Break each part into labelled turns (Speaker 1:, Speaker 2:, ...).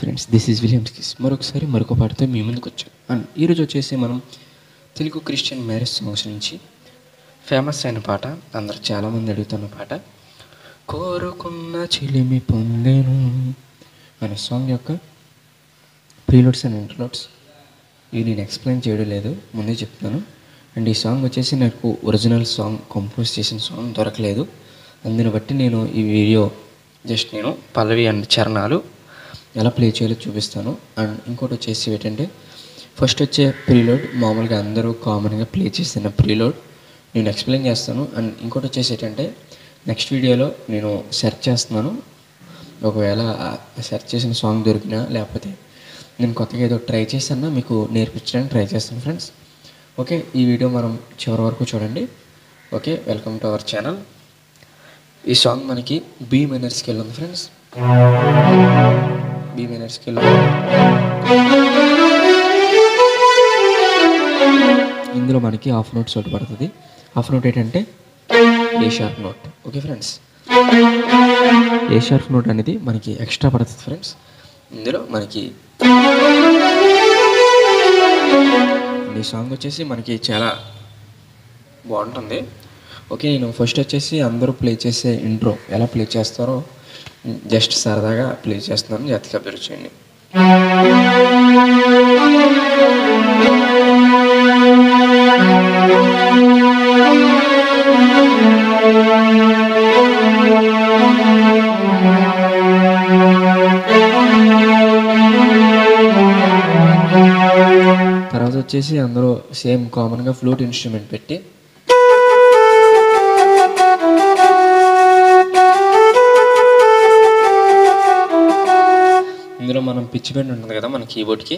Speaker 1: Friends this is Williams kiss మరొకసారి మరొక పాటతో మీ ముందుకు వచ్చాం. అండ్ ఈరోజు వచ్చేసి మనం తెలుగు క్రిస్టియన్ మ్యారేజ్ సాంగ్స్ నుంచి ఫేమస్ అయిన పాట. అందరు చాలామంది అడుగుతున్న పాట. కోరుకున్న చిలిమి పొందేను అనే సాంగ్ యొక్క ప్రీలోడ్స్ అండ్ ఇంట్లోడ్స్ ఇవి నేను ఎక్స్ప్లెయిన్ చేయడం లేదు. ముందే చెప్తాను అండ్ ఈ సాంగ్ వచ్చేసి నాకు ఒరిజినల్ సాంగ్ కంపోజ్ చేసిన సాంగ్ దొరకలేదు. అందుని బట్టి నేను ఈ వీడియో జస్ట్ నేను పల్లవి అండ్ చరణాలు ఎలా ప్లే చేయాలో చూపిస్తాను. అండ్ ఇంకోటి వచ్చేసి ఏంటంటే ఫస్ట్ వచ్చే ప్రీలోడ్ మామూలుగా అందరూ కామన్గా ప్లే చేసిన ప్రీలోడ్ నేను ఎక్స్ప్లెయిన్ చేస్తాను. అండ్ ఇంకోటి వచ్చేసి ఏంటంటే నెక్స్ట్ వీడియోలో నేను సెర్చ్ చేస్తున్నాను. ఒకవేళ సెర్చ్ చేసిన సాంగ్ దొరికినా లేకపోతే నేను కొత్తగా ఏదో ట్రై చేశానా మీకు నేర్పించడానికి ట్రై చేస్తాను ఫ్రెండ్స్ ఓకే ఈ వీడియో మనం చివరి వరకు చూడండి. Okay welcome to our channel ఈ సాంగ్ మనకి బీ మైనర్ స్కేల్ ఉంది ఫ్రెండ్స్ బీ మైనర్ స్కేల్ ఇందులో మనకి హాఫ్ నోట్స్ ఒకటి పడుతుంది. హాఫ్ నోట్ ఏంటంటే A sharp note. Okay friends? A sharp note అనేది మనకి ఎక్స్ట్రా పడుతుంది ఫ్రెండ్స్. ఇందులో మనకి ఈ సాంగ్ వచ్చేసి మనకి చాలా బాగుంటుంది. ఓకే నేను ఫస్ట్ వచ్చేసి అందరూ ప్లే చేసే ఇంట్రో ఎలా ప్లే చేస్తారో జస్ట్ సరదాగా ప్లే చేస్తున్నాను. జాతికి అభివృద్ధి చేయండి తర్వాత వచ్చేసి అందరూ సేమ్ కామన్గా ఫ్లూట్ ఇన్స్ట్రుమెంట్ పెట్టి ఇందులో మనం పిచ్చి బెండ్ ఉంటుంది కదా మన కీబోర్డ్కి.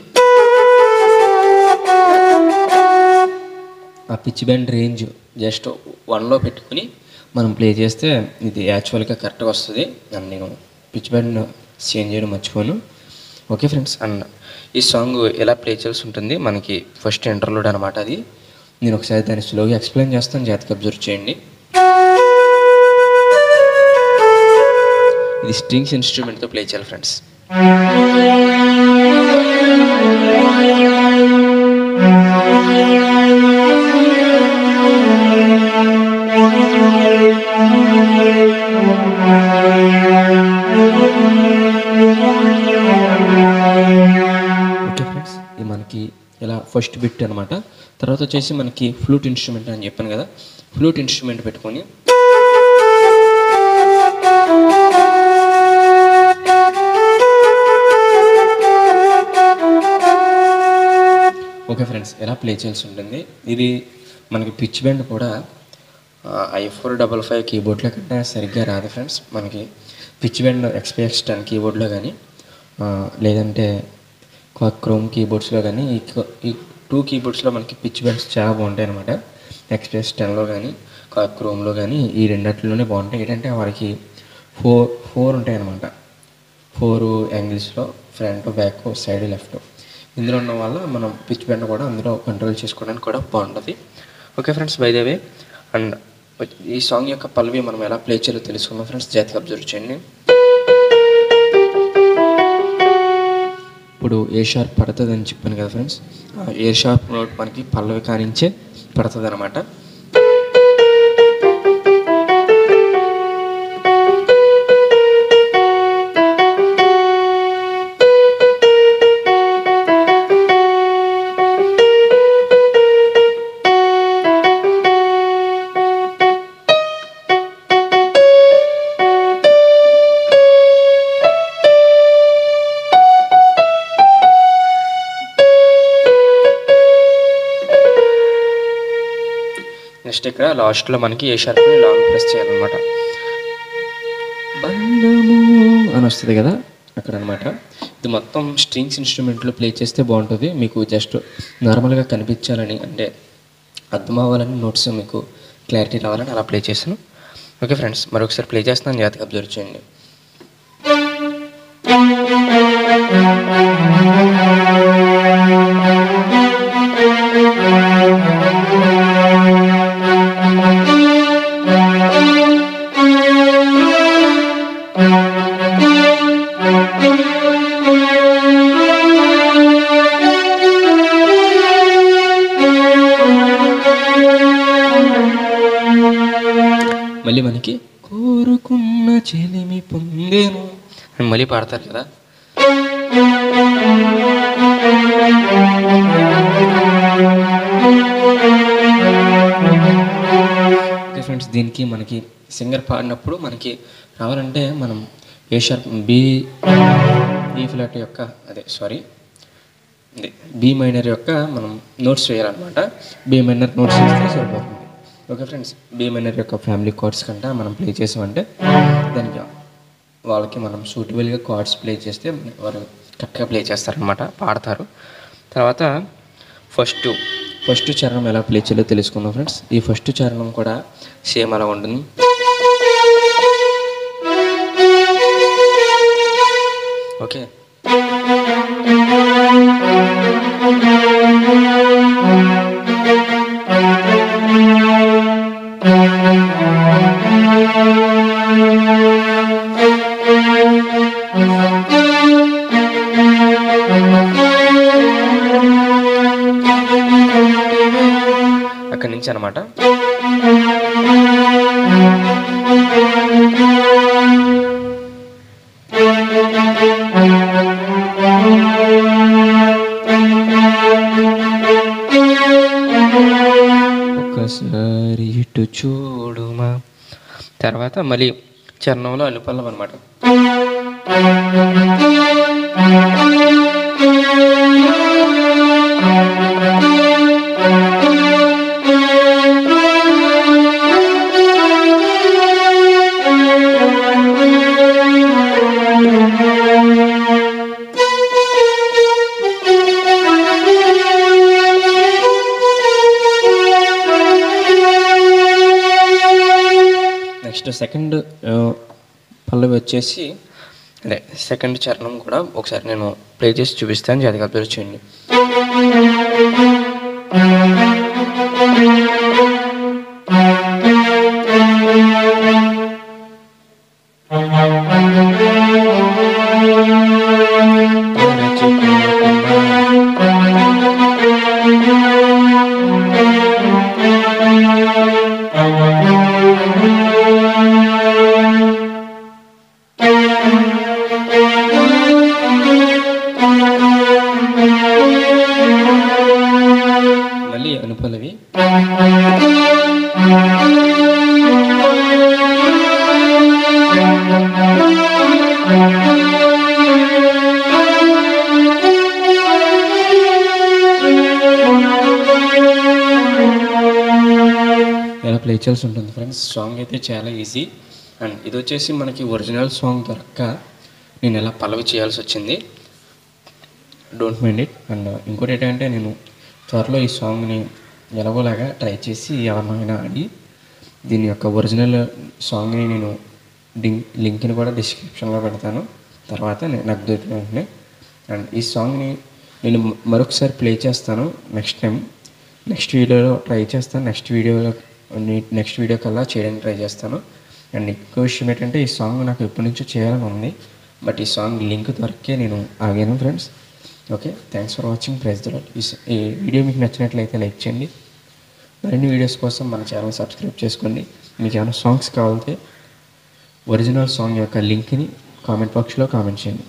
Speaker 1: ఆ పిచ్చి బెండ్ రేంజ్ జస్ట్ వన్లో పెట్టుకుని మనం ప్లే చేస్తే ఇది యాక్చువల్గా కరెక్ట్గా వస్తుంది. అండ్ నేను పిచ్ బ్యాండ్ చేంజ్ చేయడం మర్చిపోను. ఓకే ఫ్రెండ్స్ అండ్ ఈ సాంగ్ ఎలా ప్లే చేయాల్సి ఉంటుంది మనకి ఫస్ట్ ఇంటర్లోడ్ అనమాట అది. నేను ఒకసారి దాన్ని స్లోగా ఎక్స్ప్లెయిన్ చేస్తాను జాతికి అబ్జర్వ్ చేయండి. ఇది స్ట్రింగ్స్ ఇన్స్ట్రుమెంట్తో ప్లే చేయాలి ఫ్రెండ్స్. మనకి ఇలా ఫస్ట్ బిట్ అనమాట తర్వాత వచ్చేసి మనకి ఫ్లూట్ ఇన్స్ట్రుమెంట్ అని చెప్పాను కదా. ఫ్లూట్ ఇన్స్ట్రుమెంట్ పెట్టుకొని ఎలా ప్లే చేయాల్సి ఉంటుంది? ఇది మనకి పిచ్ బెండ్ కూడా ఐ ఫోర్ డబల్ ఫైవ్ కీబోర్డ్లో కంటే సరిగ్గా రాదు ఫ్రెండ్స్ మనకి పిచ్ బెండ్ ఎక్స్పీఎక్స్ టెన్ కీబోర్డ్లో కానీ లేదంటే క్రోమ్ కీబోర్డ్స్లో కానీ ఈ టూ కీబోర్డ్స్లో మనకి పిచ్ బెండ్స్ చాలా బాగుంటాయి అనమాట ఎక్స్పీఎస్ టెన్లో కానీ క్రోమ్లో కానీ ఈ రెండిట్లోనే బాగుంటాయి. ఏంటంటే వారికి ఫోర్ ఫోర్ ఉంటాయి అనమాట ఫోర్ యాంగిల్స్లో ఫ్రంట్ బ్యాక్ సైడ్ లెఫ్ట్ ఇందులో ఉన్న వల్ల మనం పిచ్ బెండ్ కూడా అందులో కంట్రోల్ చేసుకోవడానికి కూడా బాగుంటుంది. Okay friends by the way and ఈ సాంగ్ యొక్క పల్లవి మనం ఎలా ప్లే చేయాలో తెలుసుకుందాం ఫ్రెండ్స్ జాతికి అబ్జర్వ్ చేయండి. ఇప్పుడు ఏ షార్ప్ పడుతుంది అని చెప్పాను కదా ఫ్రెండ్స్ ఏ షార్ప్ నోట్ మనకి పల్లవి కానించే పడుతుంది అనమాట నెక్స్ట్ ఇక్కడ లాస్ట్లో మనకి ఏ షార్ప్ని లాంగ్ ప్రెస్ చేయాలన్నమాట. బంధము అని వస్తుంది కదా అక్కడ అనమాట ఇది మొత్తం స్ట్రింగ్స్ ఇన్స్ట్రుమెంట్లో ప్లే చేస్తే బాగుంటుంది. మీకు జస్ట్ నార్మల్గా కనిపించాలని అంటే అర్థం అవ్వాలని నోట్స్ మీకు క్లారిటీ రావాలని అలా ప్లే చేశాను. ఓకే ఫ్రెండ్స్ మరొకసారి ప్లే చేస్తున్నాను. జాగ్రత్తగా అబ్జర్వ్ చేయండి. మళ్ళీ పాడతారు కదా. ఫ్రెండ్స్ దీనికి మనకి సింగర్ పాడినప్పుడు మనకి రావాలంటే మనం A sharp B B flat యొక్క అదే సారీ బి మైనర్ యొక్క మనం నోట్స్ వేయాలన్నమాట. బి మైనర్ నోట్స్ వేస్తే సరిపోతుంది. ఓకే ఫ్రెండ్స్ బి మైనర్ యొక్క ఫ్యామిలీ కార్డ్స్ కంటే మనం ప్లే చేసామంటే దానికి వాళ్ళకి మనం సూటబుల్గా కార్డ్స్ ప్లే చేస్తే వారు కరెక్ట్గా ప్లే చేస్తారనమాట పాడతారు. తర్వాత ఫస్ట్ ఫస్ట్ చరణం ఎలా ప్లే చేయాలో తెలుసుకుందాం ఫ్రెండ్స్ ఈ ఫస్ట్ చరణం కూడా సేమ్ అలా ఉంటుంది. ఓకే తర్వాత మళ్ళీ చరణంలో అనుపల్లం అనమాట సెకండ్ uh, పల్లవి వచ్చేసి అదే సెకండ్ చరణం కూడా ఒకసారి నేను ప్లే చేసి చూపిస్తాను జాతిగా అబ్జర్వ్ చేయండి. పల్లవి. ఎలా ప్లే చేయాల్సి ఉంటుంది ఫ్రెండ్స్ సాంగ్ అయితే చాలా ఈజీ అండ్ ఇది వచ్చేసి మనకి ఒరిజినల్ సాంగ్ దొరక్క నేను ఎలా పలవి చేయాల్సి వచ్చింది. డోంట్ మైండ్ ఇట్ అండ్ ఇంకోటి ఏంటంటే నేను త్వరలో ఈ సాంగ్ని ఎలాగోలాగా ట్రై చేసి ఎవరినైనా ఆడి దీని యొక్క ఒరిజినల్ సాంగ్ని నేను డింక్ లింక్ని కూడా డిస్క్రిప్షన్లో పెడతాను. తర్వాత నేను నాకు దొరికిన వెంటనే. అండ్ ఈ సాంగ్ని నేను మరొకసారి ప్లే చేస్తాను నెక్స్ట్ టైం. నెక్స్ట్ వీడియోలో ట్రై చేస్తాను. నెక్స్ట్ వీడియోలో నెక్స్ట్ వీడియో కల్లా చేయడానికి ట్రై చేస్తాను. అండ్ ఎక్కువ విషయం ఏంటంటే ఈ సాంగ్ నాకు ఎప్పటి నుంచో చేయాలని ఉంది. బట్ ఈ సాంగ్ లింక్ దొరికే నేను ఆగాను friends. Okay thanks for watching. Prize the ఈ వీడియో మీకు నచ్చినట్లయితే లైక్ చేయండి. మరిన్ని వీడియోస్ కోసం మన ఛానల్ సబ్స్క్రైబ్ చేసుకోండి మీకు ఏమైనా సాంగ్స్ కావాలంటే ఒరిజినల్ సాంగ్ యొక్క లింక్ని కామెంట్ బాక్స్లో కామెంట్ చేయండి.